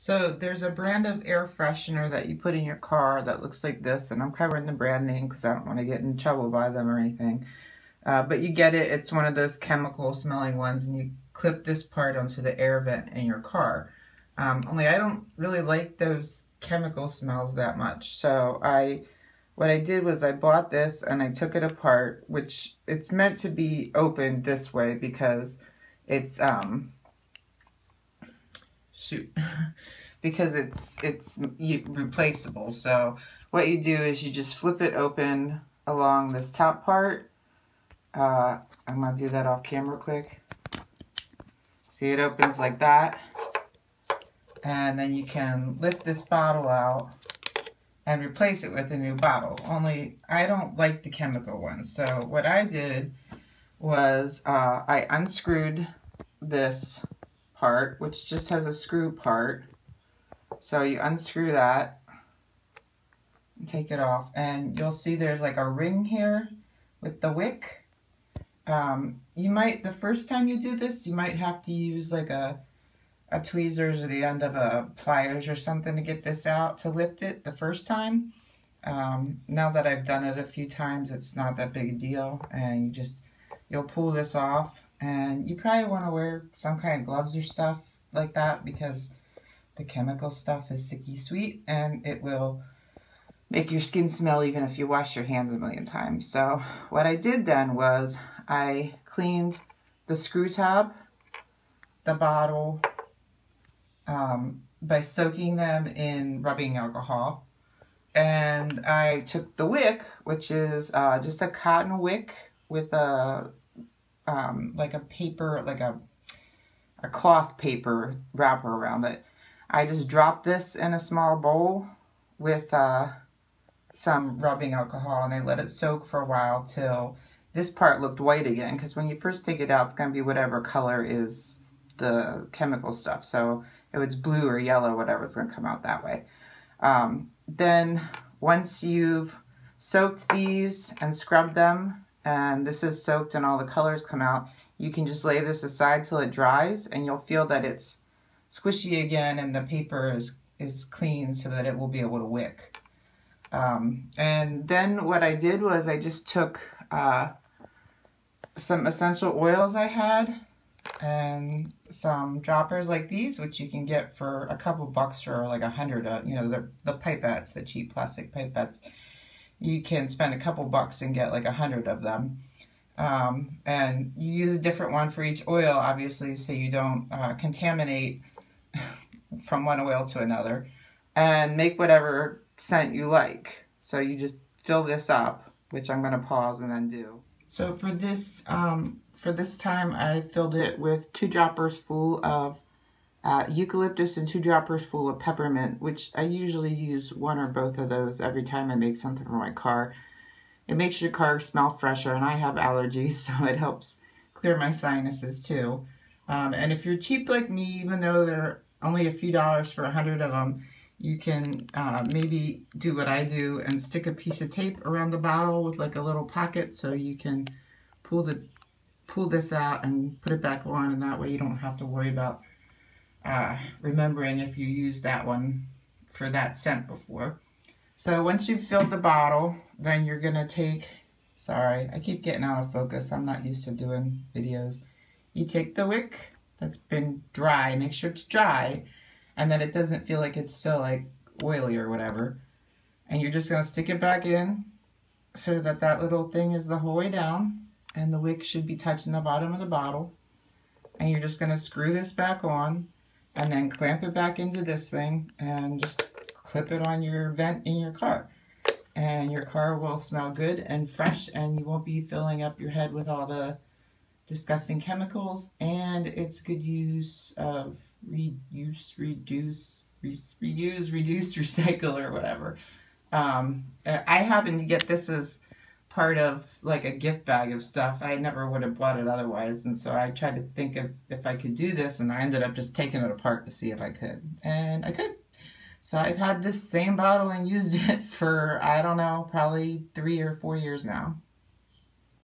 So there's a brand of air freshener that you put in your car that looks like this, and I'm covering the brand name because I don't want to get in trouble by them or anything. Uh, but you get it, it's one of those chemical smelling ones, and you clip this part onto the air vent in your car. Um, only I don't really like those chemical smells that much, so I what I did was I bought this and I took it apart, which it's meant to be opened this way because it's um shoot because it's it's replaceable. So what you do is you just flip it open along this top part. Uh, I'm gonna do that off camera quick. See it opens like that. And then you can lift this bottle out and replace it with a new bottle. Only I don't like the chemical ones. So what I did was uh, I unscrewed this part, which just has a screw part. So you unscrew that, take it off, and you'll see there's like a ring here with the wick. Um, you might, the first time you do this, you might have to use like a, a tweezers or the end of a pliers or something to get this out to lift it the first time. Um, now that I've done it a few times, it's not that big a deal, and you just, you'll pull this off and you probably want to wear some kind of gloves or stuff like that because the chemical stuff is sicky sweet and it will make your skin smell even if you wash your hands a million times. So what I did then was I cleaned the screw tab, the bottle, um, by soaking them in rubbing alcohol. And I took the wick, which is uh, just a cotton wick with a um, like a paper, like a, a cloth paper wrapper around it. I just dropped this in a small bowl with uh, some rubbing alcohol and I let it soak for a while till this part looked white again because when you first take it out it's going to be whatever color is the chemical stuff so if it's blue or yellow whatever it's going to come out that way um, then once you've soaked these and scrubbed them and this is soaked and all the colors come out, you can just lay this aside till it dries and you'll feel that it's squishy again and the paper is, is clean so that it will be able to wick. Um, and then what I did was I just took uh, some essential oils I had and some droppers like these, which you can get for a couple bucks or like a hundred, uh, you know, the, the pipettes, the cheap plastic pipettes you can spend a couple bucks and get like a hundred of them. Um, and you use a different one for each oil, obviously, so you don't uh, contaminate from one oil to another. And make whatever scent you like. So you just fill this up, which I'm going to pause and then do. So for this, um, for this time, I filled it with two droppers full of uh, eucalyptus and two droppers full of peppermint, which I usually use one or both of those every time I make something for my car. It makes your car smell fresher, and I have allergies, so it helps clear my sinuses too. Um, and if you're cheap like me, even though they're only a few dollars for a hundred of them, you can uh, maybe do what I do and stick a piece of tape around the bottle with like a little pocket so you can pull the pull this out and put it back on and that way you don't have to worry about uh, remembering if you used that one for that scent before. So once you've filled the bottle, then you're going to take, sorry, I keep getting out of focus. I'm not used to doing videos. You take the wick that's been dry, make sure it's dry, and that it doesn't feel like it's still like oily or whatever. And you're just going to stick it back in so that that little thing is the whole way down. And the wick should be touching the bottom of the bottle. And you're just going to screw this back on and then clamp it back into this thing and just clip it on your vent in your car. And your car will smell good and fresh and you won't be filling up your head with all the disgusting chemicals and it's good use of reuse, reduce, re reuse, reduce, recycle or whatever. Um, I happen to get this as part of like a gift bag of stuff. I never would have bought it otherwise. And so I tried to think of if I could do this and I ended up just taking it apart to see if I could. And I could. So I've had this same bottle and used it for, I don't know, probably three or four years now.